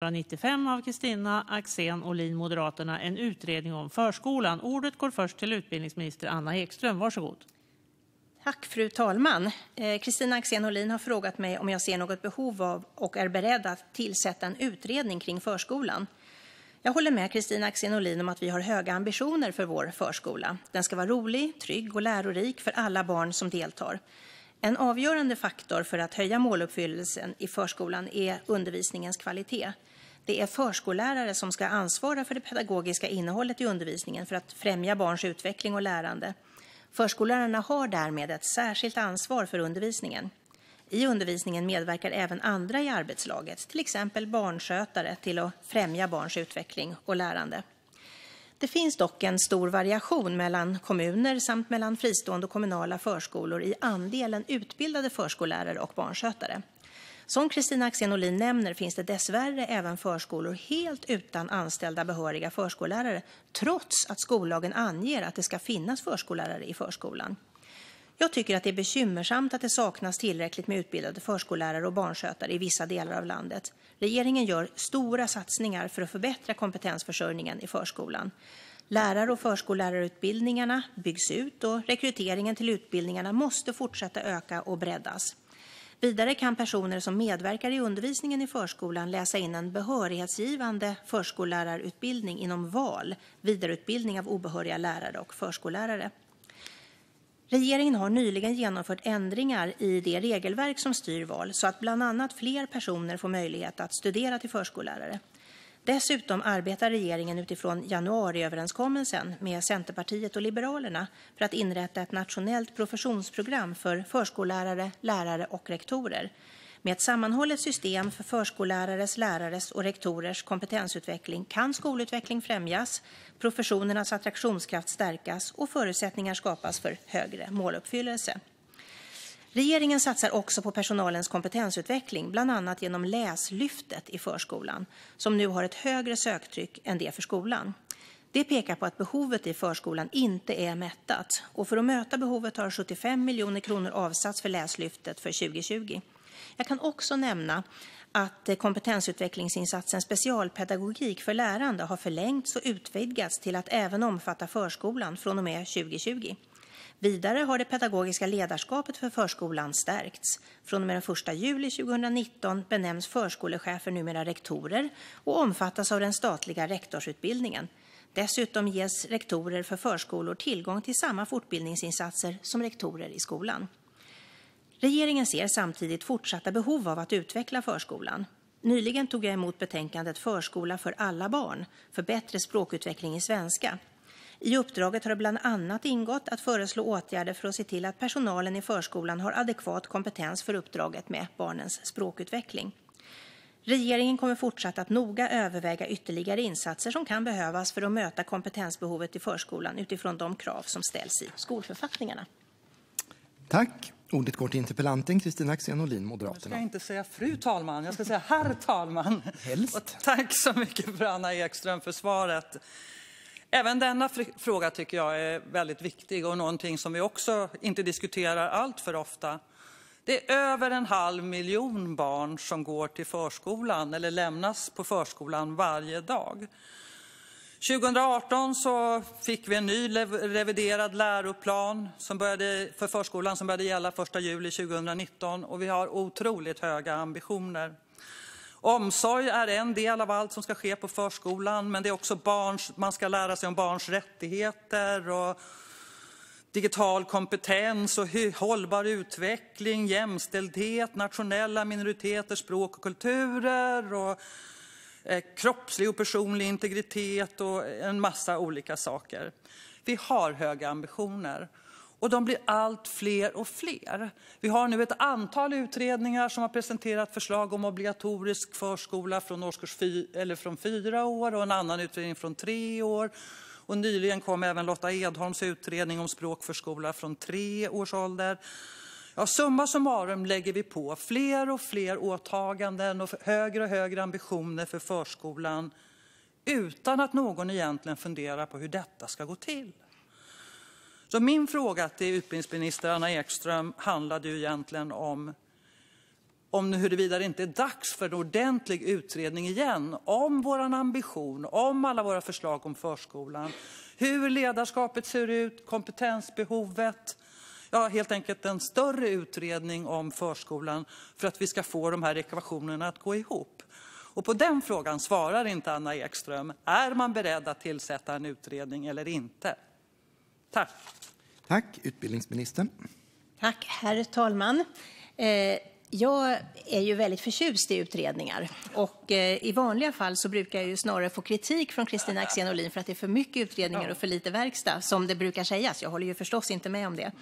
95 av Kristina Axén Olin, Moderaterna, en utredning om förskolan. Ordet går först till utbildningsminister Anna Ekström. Varsågod. Tack, fru talman. Eh, Kristina Axén Olin har frågat mig om jag ser något behov av och är beredd att tillsätta en utredning kring förskolan. Jag håller med Kristina Axén Olin om att vi har höga ambitioner för vår förskola. Den ska vara rolig, trygg och lärorik för alla barn som deltar. En avgörande faktor för att höja måluppfyllelsen i förskolan är undervisningens kvalitet. Det är förskollärare som ska ansvara för det pedagogiska innehållet i undervisningen för att främja barns utveckling och lärande. Förskollärarna har därmed ett särskilt ansvar för undervisningen. I undervisningen medverkar även andra i arbetslaget, till exempel barnskötare, till att främja barns utveckling och lärande. Det finns dock en stor variation mellan kommuner samt mellan fristående och kommunala förskolor i andelen utbildade förskollärare och barnskötare. Som Kristina Axén Olin nämner finns det dessvärre även förskolor helt utan anställda behöriga förskollärare, trots att skollagen anger att det ska finnas förskollärare i förskolan. Jag tycker att det är bekymmersamt att det saknas tillräckligt med utbildade förskollärare och barnskötare i vissa delar av landet. Regeringen gör stora satsningar för att förbättra kompetensförsörjningen i förskolan. Lärar och förskollärarutbildningarna byggs ut och rekryteringen till utbildningarna måste fortsätta öka och breddas. Vidare kan personer som medverkar i undervisningen i förskolan läsa in en behörighetsgivande förskollärarutbildning inom VAL, vidareutbildning av obehöriga lärare och förskollärare. Regeringen har nyligen genomfört ändringar i det regelverk som styr VAL så att bland annat fler personer får möjlighet att studera till förskollärare. Dessutom arbetar regeringen utifrån januariöverenskommelsen med Centerpartiet och Liberalerna för att inrätta ett nationellt professionsprogram för förskollärare, lärare och rektorer. Med ett sammanhållet system för förskollärares, lärares och rektorers kompetensutveckling kan skolutveckling främjas, professionernas attraktionskraft stärkas och förutsättningar skapas för högre måluppfyllelse. Regeringen satsar också på personalens kompetensutveckling, bland annat genom Läslyftet i förskolan, som nu har ett högre söktryck än det för skolan. Det pekar på att behovet i förskolan inte är mättat och för att möta behovet har 75 miljoner kronor avsatts för Läslyftet för 2020. Jag kan också nämna att kompetensutvecklingsinsatsen specialpedagogik för lärande har förlängts och utvidgats till att även omfatta förskolan från och med 2020. Vidare har det pedagogiska ledarskapet för förskolan stärkts. Från och med den 1 juli 2019 benämns förskolechefer numera rektorer och omfattas av den statliga rektorsutbildningen. Dessutom ges rektorer för förskolor tillgång till samma fortbildningsinsatser som rektorer i skolan. Regeringen ser samtidigt fortsatta behov av att utveckla förskolan. Nyligen tog jag emot betänkandet Förskola för alla barn för bättre språkutveckling i svenska. I uppdraget har det bland annat ingått att föreslå åtgärder för att se till att personalen i förskolan har adekvat kompetens för uppdraget med barnens språkutveckling. Regeringen kommer fortsatt att noga överväga ytterligare insatser som kan behövas för att möta kompetensbehovet i förskolan utifrån de krav som ställs i skolförfattningarna. Tack. Ordet går till interpellanten Kristina Axén Olin, Jag ska Moderaterna. inte säga fru talman, jag ska säga herr talman. Helst. Och tack så mycket för Anna Ekström för svaret. Även denna fråga tycker jag är väldigt viktig och någonting som vi också inte diskuterar allt för ofta. Det är över en halv miljon barn som går till förskolan eller lämnas på förskolan varje dag. 2018 så fick vi en ny reviderad läroplan som började, för förskolan som började gälla 1 juli 2019 och vi har otroligt höga ambitioner. Omsorg är en del av allt som ska ske på förskolan men det är också barns, man ska lära sig om barns rättigheter och digital kompetens och hållbar utveckling, jämställdhet, nationella minoriteters språk och kulturer och eh, kroppslig och personlig integritet och en massa olika saker. Vi har höga ambitioner och de blir allt fler och fler. Vi har nu ett antal utredningar som har presenterat förslag om obligatorisk förskola från, årskurs fy, eller från fyra år och en annan utredning från tre år. Och nyligen kom även Lotta Edholms utredning om språkförskola från tre års ålder. Ja, summa summarum lägger vi på fler och fler åtaganden och högre och högre ambitioner för förskolan utan att någon egentligen funderar på hur detta ska gå till. Så min fråga till utbildningsminister Anna Ekström handlade ju egentligen om om huruvida det inte är dags för en ordentlig utredning igen om vår ambition, om alla våra förslag om förskolan, hur ledarskapet ser ut, kompetensbehovet. Ja, helt enkelt en större utredning om förskolan för att vi ska få de här ekvationerna att gå ihop. Och på den frågan svarar inte Anna Ekström. Är man beredd att tillsätta en utredning eller inte? Tack. Tack, utbildningsministern. Tack, herr talman. Eh, jag är ju väldigt förtjust i utredningar och eh, i vanliga fall så brukar jag ju snarare få kritik från Kristina Axén Olin för att det är för mycket utredningar och för lite verkstad, som det brukar sägas. Jag håller ju förstås inte med om det.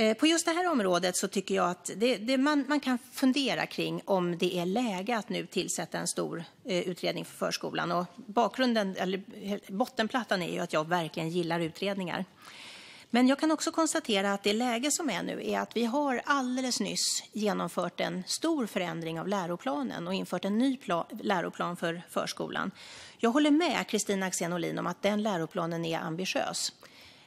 Eh, på just det här området så tycker jag att det, det man, man, kan fundera kring om det är läge att nu tillsätta en stor eh, utredning för förskolan. Och bakgrunden, eller bottenplattan är ju att jag verkligen gillar utredningar. Men jag kan också konstatera att det läge som är nu är att vi har alldeles nyss genomfört en stor förändring av läroplanen och infört en ny läroplan för förskolan. Jag håller med Kristina Axén Olin om att den läroplanen är ambitiös.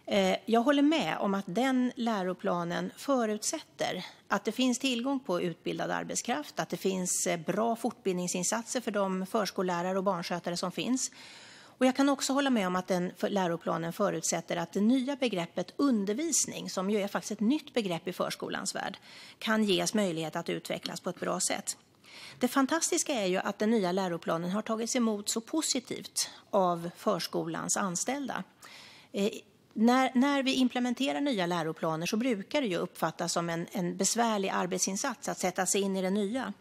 Eh, jag håller med om att den läroplanen förutsätter att det finns tillgång på utbildad arbetskraft, att det finns eh, bra fortbildningsinsatser för de förskollärare och barnskötare som finns och jag kan också hålla med om att den läroplanen förutsätter att det nya begreppet undervisning, som ju är faktiskt ett nytt begrepp i förskolans värld, kan ges möjlighet att utvecklas på ett bra sätt. Det fantastiska är ju att den nya läroplanen har tagits emot så positivt av förskolans anställda. Eh, när, när, vi implementerar nya läroplaner så brukar det ju uppfattas som en, en besvärlig arbetsinsats att sätta sig in i det nya.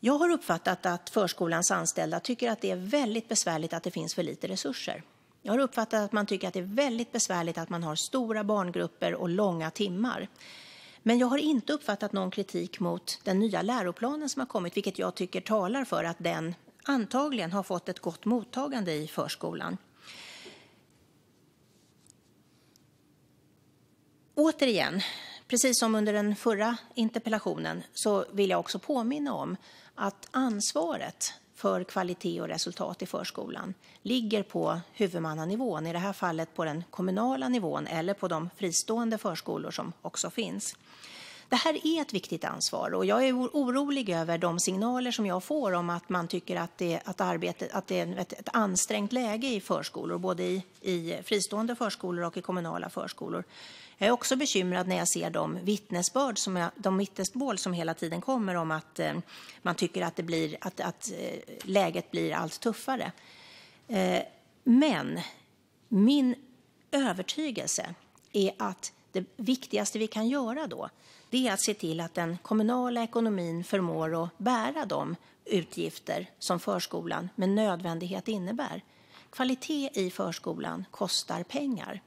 Jag har uppfattat att förskolans anställda tycker att det är väldigt besvärligt att det finns för lite resurser. Jag har uppfattat att man tycker att det är väldigt besvärligt att man har stora barngrupper och långa timmar. Men jag har inte uppfattat någon kritik mot den nya läroplanen som har kommit, vilket jag tycker talar för att den antagligen har fått ett gott mottagande i förskolan. Återigen, precis som under den förra interpellationen, så vill jag också påminna om att ansvaret för kvalitet och resultat i förskolan ligger på huvudmannanivån, i det här fallet på den kommunala nivån eller på de fristående förskolor som också finns. Det här är ett viktigt ansvar och jag är orolig över de signaler som jag får om att man tycker att det, att arbetet, att det är ett, ett ansträngt läge i förskolor, både i, i fristående förskolor och i kommunala förskolor. Jag är också bekymrad när jag ser de vittnesbörd som jag, de vittnesmål som hela tiden kommer om att eh, man tycker att, det blir, att, att eh, läget blir allt tuffare. Eh, men min övertygelse är att det viktigaste vi kan göra då det är att se till att den kommunala ekonomin förmår att bära de utgifter som förskolan med nödvändighet innebär. Kvalitet i förskolan kostar pengar.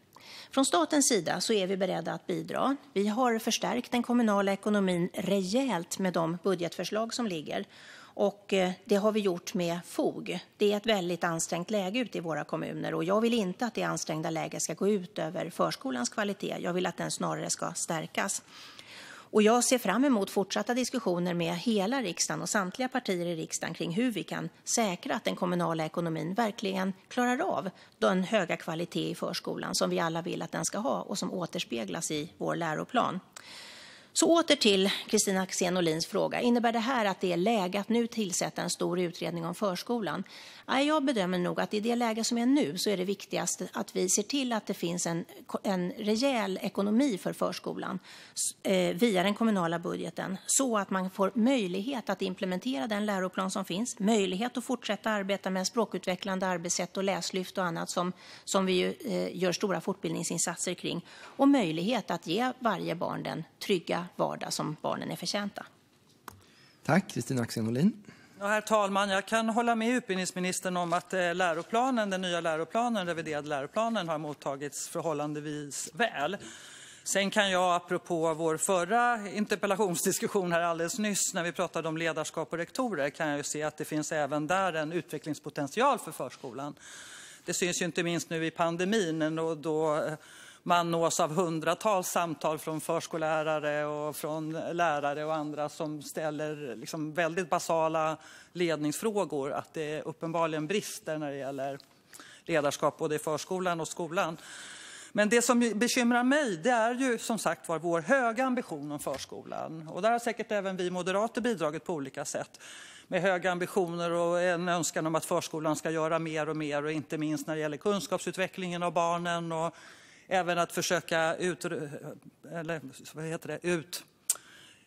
Från statens sida så är vi beredda att bidra. Vi har förstärkt den kommunala ekonomin rejält med de budgetförslag som ligger. Och eh, det har vi gjort med fog. Det är ett väldigt ansträngt läge ute i våra kommuner och jag vill inte att det ansträngda läget ska gå ut över förskolans kvalitet. Jag vill att den snarare ska stärkas. Och jag ser fram emot fortsatta diskussioner med hela riksdagen och samtliga partier i riksdagen kring hur vi kan säkra att den kommunala ekonomin verkligen klarar av den höga kvalitet i förskolan som vi alla vill att den ska ha och som återspeglas i vår läroplan. Så åter till Kristina Axén Olins fråga. Innebär det här att det är läge att nu tillsätta en stor utredning om förskolan? Jag bedömer nog att i det läge som är nu så är det viktigast att vi ser till att det finns en, en rejäl ekonomi för förskolan eh, via den kommunala budgeten så att man får möjlighet att implementera den läroplan som finns, möjlighet att fortsätta arbeta med språkutvecklande arbetssätt och läslyft och annat som, som vi ju, eh, gör stora fortbildningsinsatser kring och möjlighet att ge varje barn den trygga vardag som barnen är förtjänta. Tack, Kristina Axén Olin. Ja, herr talman, jag kan hålla med utbildningsministern om att eh, läroplanen, den nya läroplanen, reviderade läroplanen har mottagits förhållandevis väl. Sen kan jag, apropå vår förra interpellationsdiskussion här alldeles nyss, när vi pratade om ledarskap och rektorer, kan jag ju se att det finns även där en utvecklingspotential för förskolan. Det syns ju inte minst nu i pandemin, och då eh, man nås av hundratals samtal från förskollärare och från lärare och andra som ställer liksom väldigt basala ledningsfrågor. Att det uppenbarligen brister när det gäller ledarskap både i förskolan och skolan. Men det som bekymrar mig det är ju som sagt var vår höga ambition om förskolan. Och där har säkert även vi moderater bidragit på olika sätt med höga ambitioner och en önskan om att förskolan ska göra mer och mer och inte minst när det gäller kunskapsutvecklingen av barnen och även att försöka ut, eller, vad heter det, ut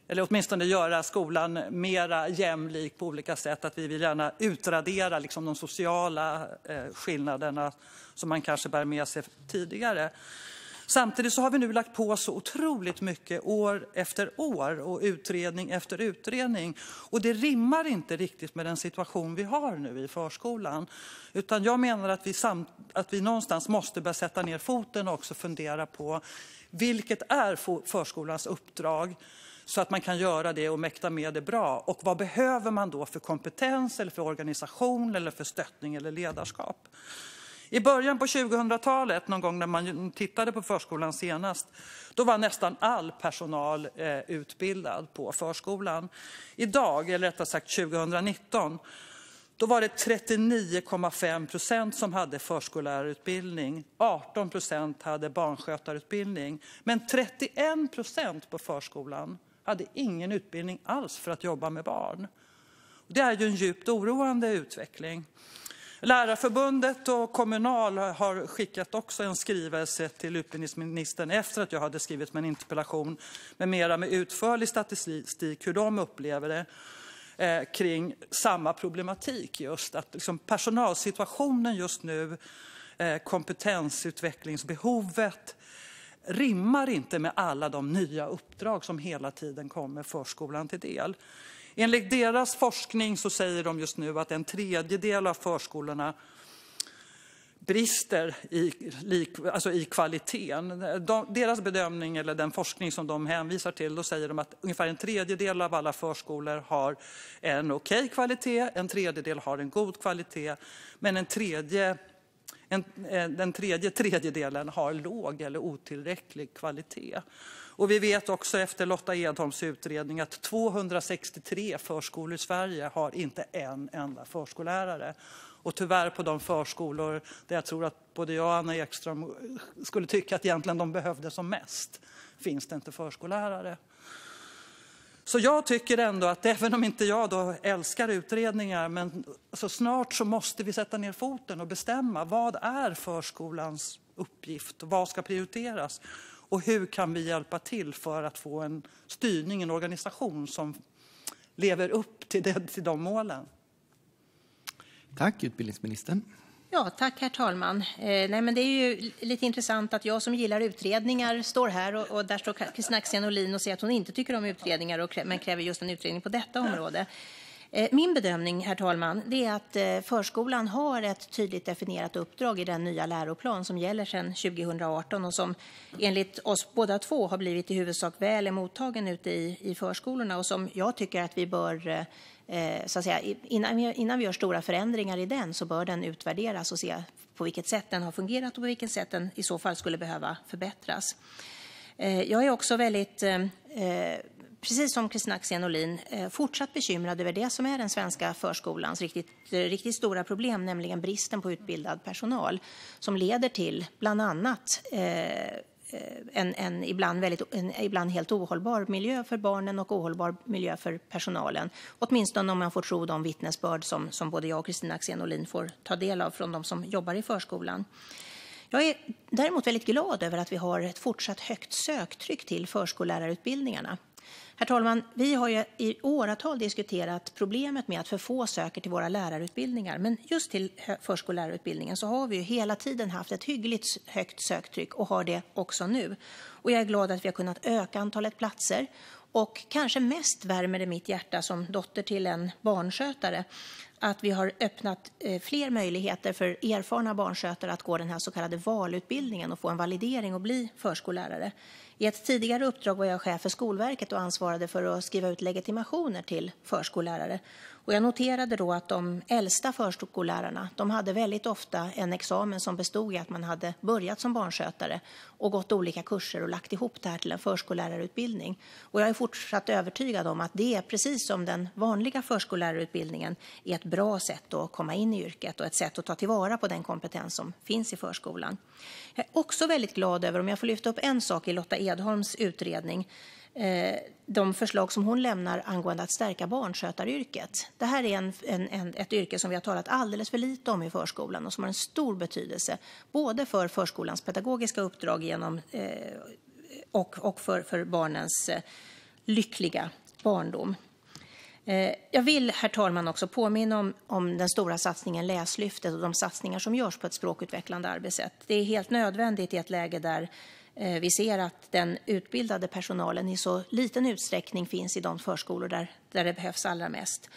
eller åtminstone göra skolan mer jämlik på olika sätt. Att vi vill gärna utradera liksom de sociala eh, skillnaderna som man kanske bär med sig tidigare. Samtidigt så har vi nu lagt på så otroligt mycket år efter år och utredning efter utredning. Och det rimmar inte riktigt med den situation vi har nu i förskolan. Utan jag menar att vi, samt, att vi någonstans måste börja sätta ner foten och också fundera på vilket är förskolans uppdrag? så att man kan göra det och mäkta med det bra. Och vad behöver man då för kompetens, eller för organisation, eller för stöttning eller ledarskap? I början på 2000-talet, någon gång när man tittade på förskolan senast, då var nästan all personal eh, utbildad på förskolan. Idag, eller rättare sagt 2019, då var det 39,5 procent som hade förskollärarutbildning. 18 procent hade barnskötarutbildning. Men 31 procent på förskolan hade ingen utbildning alls för att jobba med barn. Det är ju en djupt oroande utveckling. Lärarförbundet och Kommunal har skickat också en skrivelse till utbildningsministern efter att jag hade skrivit min interpellation med mera med utförlig statistik hur de upplever det eh, kring samma problematik just att liksom personalsituationen just nu, eh, kompetensutvecklingsbehovet rimmar inte med alla de nya uppdrag som hela tiden kommer förskolan till del. Enligt deras forskning så säger de just nu att en tredjedel av förskolorna brister i, alltså i kvaliteten. De, deras bedömning, eller den forskning som de hänvisar till, då säger de att ungefär en tredjedel av alla förskolor har en okej okay kvalitet, en tredjedel har en god kvalitet, men en tredje en, eh, den tredje tredjedelen har låg eller otillräcklig kvalitet. Och vi vet också efter Lotta Edholms utredning att 263 förskolor i Sverige har inte en enda förskollärare. Och tyvärr på de förskolor där jag tror att både jag och Anna Ekström skulle tycka att egentligen de behövde som mest finns det inte förskollärare. Så jag tycker ändå att även om inte jag då älskar utredningar, men så snart så måste vi sätta ner foten och bestämma vad är förskolans uppgift och vad ska prioriteras? Och hur kan vi hjälpa till för att få en styrning, en organisation som lever upp till, det, till de målen? Tack, utbildningsministern. Ja, tack herr talman. Eh, nej, men det är ju lite intressant att jag som gillar utredningar står här och, och där står Kristina Axén Olin och säger att hon inte tycker om utredningar och, men kräver just en utredning på detta område. Eh, min bedömning, herr talman, är att eh, förskolan har ett tydligt definierat uppdrag i den nya läroplan som gäller sedan 2018 och som enligt oss båda två har blivit i huvudsak väl mottagen ute i, i förskolorna och som jag tycker att vi bör eh, så att säga, innan, vi, innan vi gör stora förändringar i den så bör den utvärderas och se på vilket sätt den har fungerat och på vilket sätt den i så fall skulle behöva förbättras. Jag är också väldigt, precis som Kristina Axén Olin, eh, fortsatt bekymrad över det som är den svenska förskolans riktigt, eh, riktigt stora problem, nämligen bristen på utbildad personal som leder till bland annat eh, eh, en, en, ibland väldigt, en ibland helt ohållbar miljö för barnen och ohållbar miljö för personalen. Åtminstone om man får tro de vittnesbörd som, som både jag och Kristina Axén Olin får ta del av från de som jobbar i förskolan. Jag är däremot väldigt glad över att vi har ett fortsatt högt söktryck till förskollärarutbildningarna. Herr talman! Vi har i åratal diskuterat problemet med att för få söker till våra lärarutbildningar. Men just till förskollärarutbildningen har vi hela tiden haft ett hyggligt högt söktryck och har det också nu. Och jag är glad att vi har kunnat öka antalet platser. Och kanske mest värmer det mitt hjärta som dotter till en barnskötare att vi har öppnat eh, fler möjligheter för erfarna barnskötare att gå den här så kallade valutbildningen och få en validering och bli förskollärare. I ett tidigare uppdrag var jag chef för Skolverket och ansvarade för att skriva ut legitimationer till förskollärare. Och jag noterade då att de äldsta förskollärarna de hade väldigt ofta en examen som bestod i att man hade börjat som barnskötare och gått olika kurser och lagt ihop det här till en förskollärarutbildning. Och jag är fortsatt övertygad om att det, precis som den vanliga förskollärarutbildningen, är ett bra sätt att komma in i yrket och ett sätt att ta tillvara på den kompetens som finns i förskolan. Jag är också väldigt glad över, om jag får lyfta upp en sak i Lotta Edholms utredning, eh, de förslag som hon lämnar angående att stärka barnskötaryrket. Det här är en, en, en, ett yrke som vi har talat alldeles för lite om i förskolan och som har en stor betydelse både för förskolans pedagogiska uppdrag genom, eh, och, och för, för barnens eh, lyckliga barndom. Eh, jag vill, herr talman, också påminna om, om den stora satsningen Läslyftet och de satsningar som görs på ett språkutvecklande arbetssätt. Det är helt nödvändigt i ett läge där eh, vi ser att den utbildade personalen i så liten utsträckning finns i de förskolor där, där det behövs allra mest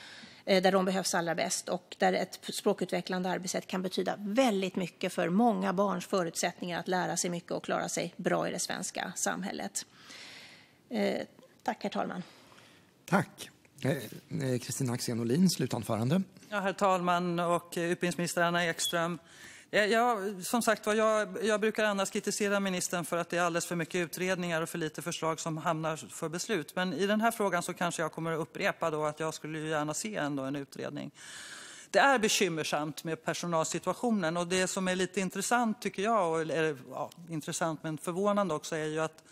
eh, där de behövs allra bäst och där ett språkutvecklande arbetssätt kan betyda väldigt mycket för många barns förutsättningar att lära sig mycket och klara sig bra i det svenska samhället. Tack, herr talman. Tack. Eh, eh, Kristina Axén Olin, slutanförande. Ja, herr talman och eh, utbildningsminister Anna Ekström. Jag, som sagt jag, jag brukar annars kritisera ministern för att det är alldeles för mycket utredningar och för lite förslag som hamnar för beslut. Men i den här frågan så kanske jag kommer att upprepa då att jag skulle gärna se ändå en utredning. Det är bekymmersamt med personalsituationen och det som är lite intressant tycker jag, eller ja, intressant men förvånande också, är ju att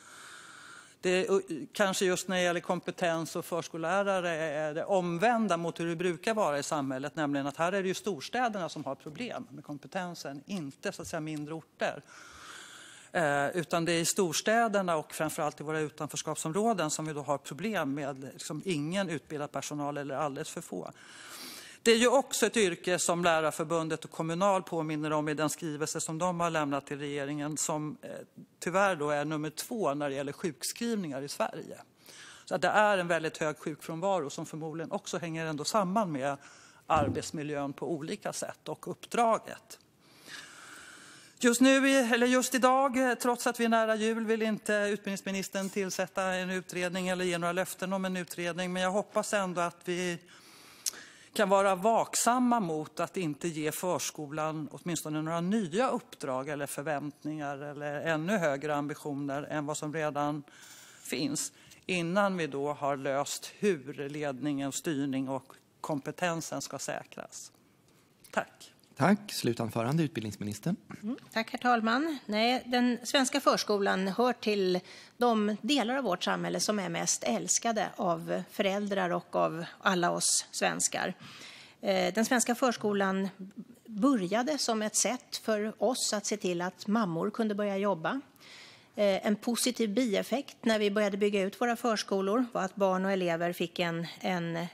det, eh, kanske just när det gäller kompetens och förskollärare är det omvända mot hur det brukar vara i samhället, nämligen att här är det ju storstäderna som har problem med kompetensen, inte så att säga mindre orter. Eh, utan det är i storstäderna och framförallt i våra utanförskapsområden som vi då har problem med liksom ingen utbildad personal eller alldeles för få. Det är ju också ett yrke som Lärarförbundet och Kommunal påminner om i den skrivelse som de har lämnat till regeringen som eh, tyvärr då är nummer två när det gäller sjukskrivningar i Sverige. Så det är en väldigt hög sjukfrånvaro som förmodligen också hänger ändå samman med arbetsmiljön på olika sätt och uppdraget. Just, nu, eller just idag, trots att vi är nära jul, vill inte utbildningsministern tillsätta en utredning eller ge några löften om en utredning. Men jag hoppas ändå att vi kan vara vaksamma mot att inte ge förskolan åtminstone några nya uppdrag eller förväntningar eller ännu högre ambitioner än vad som redan finns innan vi då har löst hur ledningen, styrning och kompetensen ska säkras. Tack. Tack. Slutanförande, utbildningsministern. Mm, tack, herr talman. Nej, den svenska förskolan hör till de delar av vårt samhälle som är mest älskade av föräldrar och av alla oss svenskar. Eh, den svenska förskolan började som ett sätt för oss att se till att mammor kunde börja jobba. Eh, en positiv bieffekt när vi började bygga ut våra förskolor var att barn och elever fick en, en eh,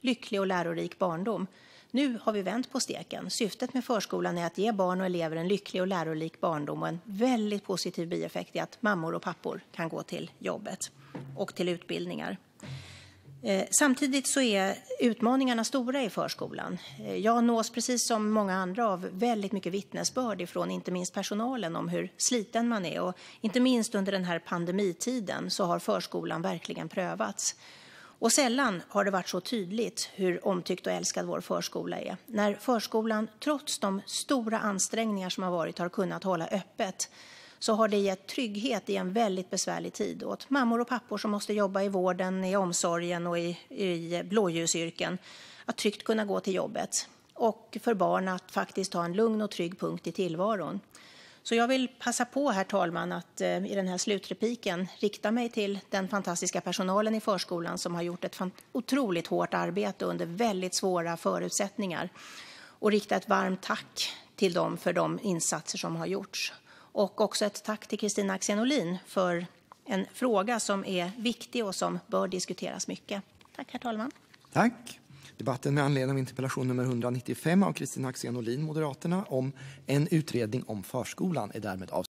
lycklig och lärorik barndom. Nu har vi vänt på steken. Syftet med förskolan är att ge barn och elever en lycklig och lärorik barndom och en väldigt positiv bieffekt är att mammor och pappor kan gå till jobbet och till utbildningar. Eh, samtidigt så är utmaningarna stora i förskolan. Eh, jag nås precis som många andra av väldigt mycket vittnesbörd ifrån inte minst personalen om hur sliten man är och inte minst under den här pandemitiden så har förskolan verkligen prövats. Och sällan har det varit så tydligt hur omtyckt och älskad vår förskola är. När förskolan, trots de stora ansträngningar som har varit, har kunnat hålla öppet så har det gett trygghet i en väldigt besvärlig tid åt mammor och pappor som måste jobba i vården, i omsorgen och i, i blåljusyrken att tryggt kunna gå till jobbet och för barn att faktiskt ha en lugn och trygg punkt i tillvaron. Så jag vill passa på, herr talman, att eh, i den här slutrepliken rikta mig till den fantastiska personalen i förskolan som har gjort ett otroligt hårt arbete under väldigt svåra förutsättningar och rikta ett varmt tack till dem för de insatser som har gjorts. Och också ett tack till Kristina Axén Olin för en fråga som är viktig och som bör diskuteras mycket. Tack, herr talman. Tack. Debatten med anledning av interpellation nummer 195 av Kristina Axén Olin, Moderaterna, om en utredning om förskolan är därmed avslutad.